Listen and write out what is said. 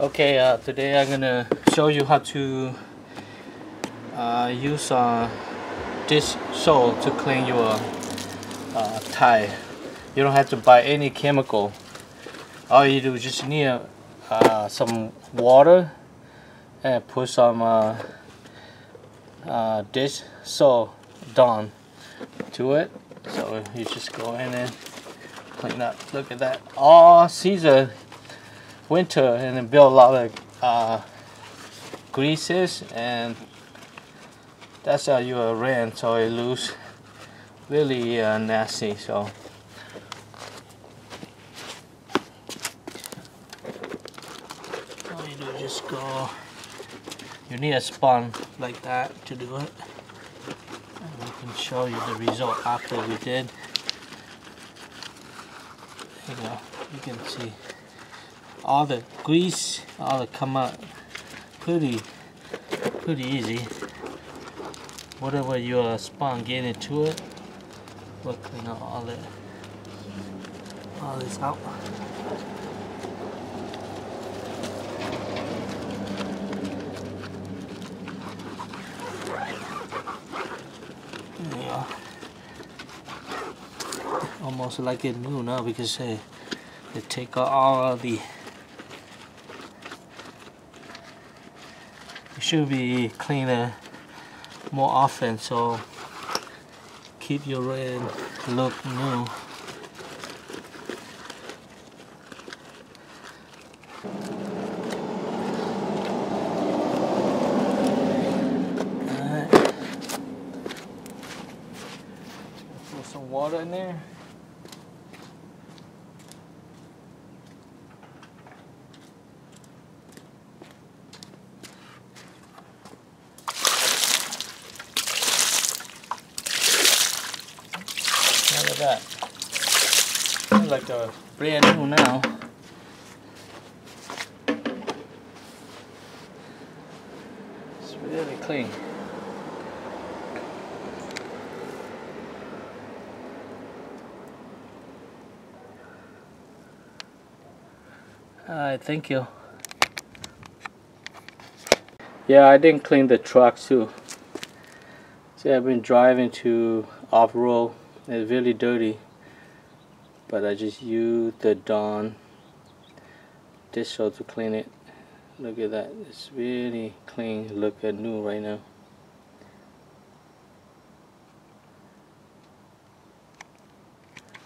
Okay, uh, today I'm gonna show you how to uh, use uh, this soap to clean your uh, tire. You don't have to buy any chemical. All you do is just need uh, some water and put some uh, dish soap Dawn to it. So you just go in and clean up. Look at that. All season winter and then build a lot of uh, greases and that's how you ran so it looks really uh, nasty so. All you do is just go you need a sponge like that to do it. And we can show you the result after we did. You go you can see all the grease all the come out. Pretty pretty easy. Whatever your uh, spawn get into it. We'll clean out all the all this out. Go almost like it new now because hey, they take out all the should be cleaner more often so keep your red look new. Put some water in there at that. Looks like a brand new now. It's really clean. Alright, thank you. Yeah, I didn't clean the truck too. See, I've been driving to off-road it's really dirty but I just used the Dawn dish soap to clean it. Look at that. It's really clean. Look at new right now